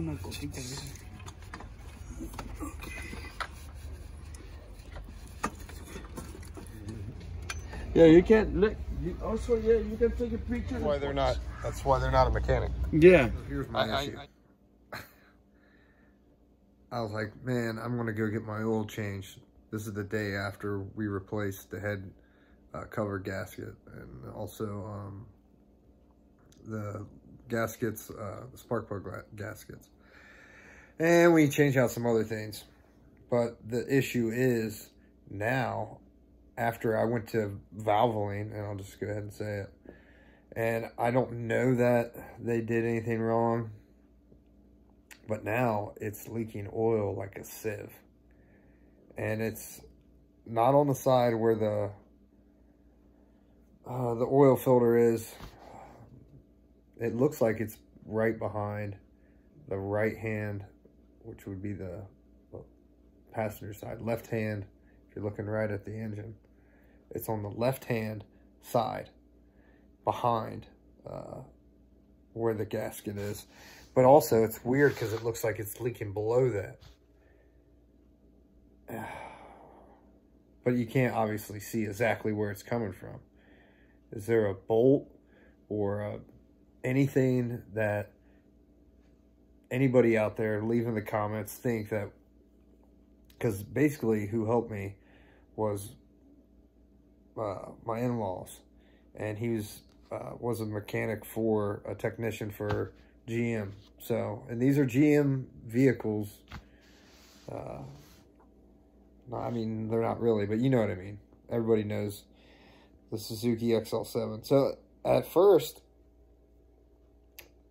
una cosita esa. Yeah, you can't look. You, also, yeah, you can take a picture. That's why they're not. That's why they're not a mechanic. Yeah. Here's my I, issue. I, I was like, man, I'm gonna go get my oil changed. This is the day after we replaced the head uh, cover gasket and also um, the gaskets, uh, spark plug gaskets. And we changed out some other things. But the issue is now, after I went to Valvoline, and I'll just go ahead and say it, and I don't know that they did anything wrong, but now it's leaking oil like a sieve. And it's not on the side where the uh, the oil filter is. It looks like it's right behind the right hand, which would be the passenger side. Left hand, if you're looking right at the engine, it's on the left hand side behind uh, where the gasket is. But also, it's weird because it looks like it's leaking below that. But you can't obviously see exactly where it's coming from. Is there a bolt or a, anything that anybody out there leave in the comments think that because basically who helped me was uh, my in-laws. And he was uh, was a mechanic for a technician for GM so and these are GM vehicles. Uh, I mean they're not really but you know what I mean. Everybody knows the Suzuki XL7 so at first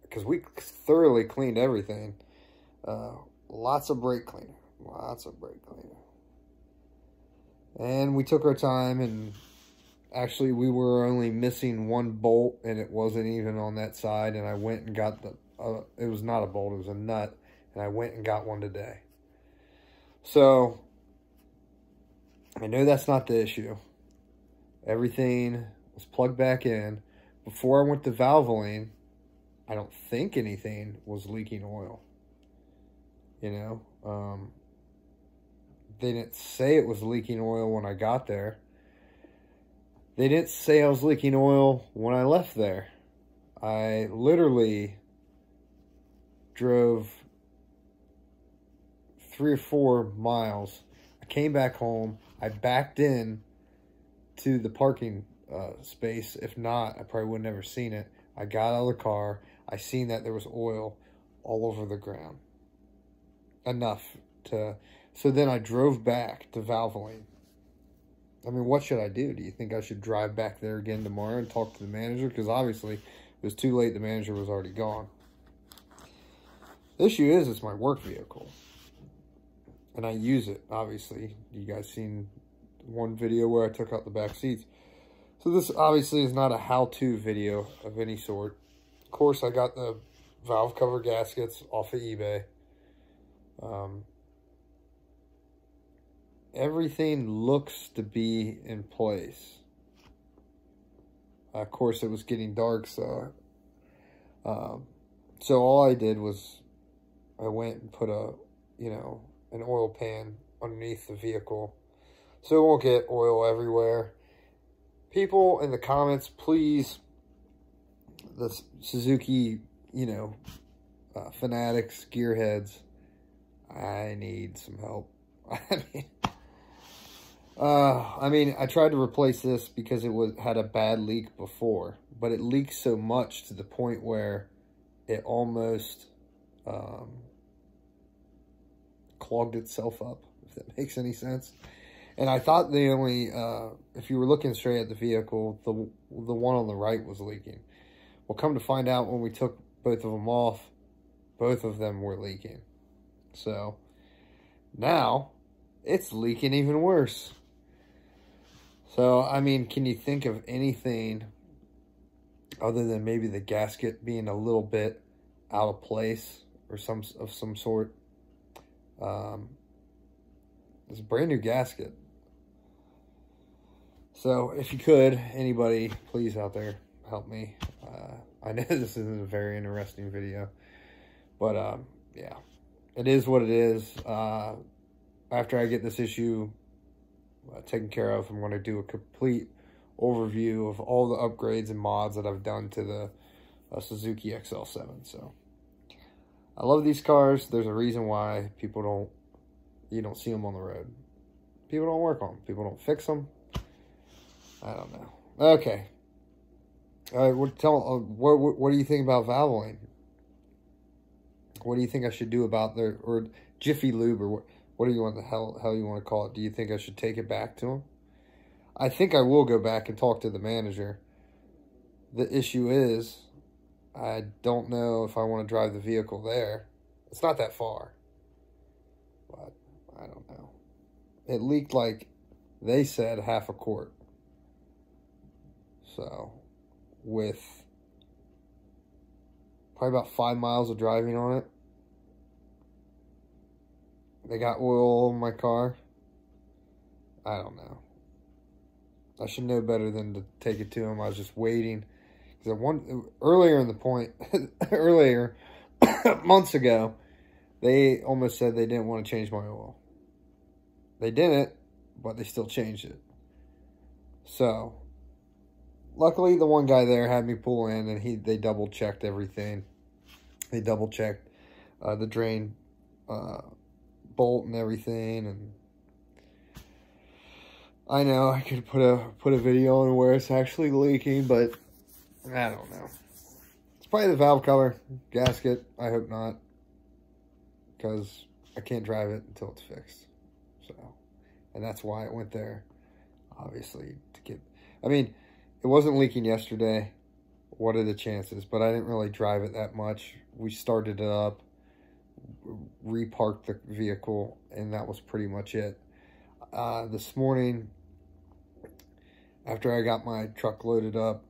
because we thoroughly cleaned everything uh, lots of brake cleaner Lots of brake cleaner. And we took our time and actually we were only missing one bolt and it wasn't even on that side and I went and got the, uh, it was not a bolt, it was a nut and I went and got one today. So, I know that's not the issue. Everything was plugged back in. Before I went to Valvoline, I don't think anything was leaking oil. You know, um, they didn't say it was leaking oil when I got there. They didn't say I was leaking oil when I left there. I literally drove three or four miles. I came back home. I backed in to the parking uh, space. If not, I probably would have never seen it. I got out of the car. I seen that there was oil all over the ground. Enough to so then I drove back to Valvoline. I mean, what should I do? Do you think I should drive back there again tomorrow and talk to the manager? Because obviously it was too late. The manager was already gone. The issue is it's my work vehicle. And I use it, obviously. You guys seen one video where I took out the back seats. So this obviously is not a how-to video of any sort. Of course, I got the valve cover gaskets off of eBay. Um, everything looks to be in place. of course, it was getting dark, so um, so all I did was I went and put a you know an oil pan underneath the vehicle, so it won't get oil everywhere. People in the comments, please, the Suzuki, you know, uh, fanatics, gearheads, I need some help. I mean, uh, I mean, I tried to replace this because it was had a bad leak before, but it leaked so much to the point where it almost um, clogged itself up, if that makes any sense. And I thought the only, uh, if you were looking straight at the vehicle, the the one on the right was leaking. Well, come to find out when we took both of them off, both of them were leaking. So, now, it's leaking even worse. So, I mean, can you think of anything other than maybe the gasket being a little bit out of place or some of some sort? Um, it's a brand new gasket. So, if you could, anybody, please out there, help me. Uh, I know this isn't a very interesting video, but um, yeah, it is what it is. Uh, after I get this issue uh, taken care of, I'm going to do a complete overview of all the upgrades and mods that I've done to the uh, Suzuki XL7. So I love these cars. There's a reason why people don't, you don't see them on the road. People don't work on them. People don't fix them. I don't know. Okay. Uh, what tell uh, what, what what do you think about Valvoline? What do you think I should do about their or Jiffy Lube or what? What do you want the hell hell you want to call it? Do you think I should take it back to him? I think I will go back and talk to the manager. The issue is, I don't know if I want to drive the vehicle there. It's not that far, but I don't know. It leaked like they said half a quart. So with probably about five miles of driving on it. They got oil in my car. I don't know. I should know better than to take it to them. I was just waiting because one earlier in the point earlier months ago, they almost said they didn't want to change my oil. They didn't, but they still changed it. So luckily the one guy there had me pull in and he they double checked everything. They double checked uh, the drain uh, bolt and everything and I know I could put a put a video on where it's actually leaking, but I don't know. It's probably the valve cover gasket. I hope not, because I can't drive it until it's fixed. So, and that's why it went there. Obviously, to get. I mean, it wasn't leaking yesterday. What are the chances? But I didn't really drive it that much. We started it up, reparked the vehicle, and that was pretty much it. Uh, this morning, after I got my truck loaded up,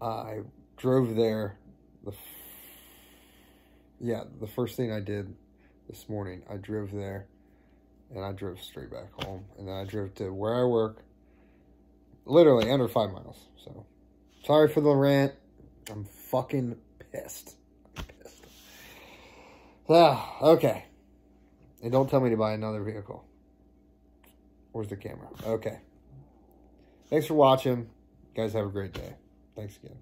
I drove there. The yeah, the first thing I did this morning, I drove there, and I drove straight back home, and then I drove to where I work, literally under five miles. So, sorry for the rant. I'm fucking pissed. I'm pissed. Ah, okay. And don't tell me to buy another vehicle. Where's the camera? Okay. Thanks for watching. You guys have a great day. Thanks again.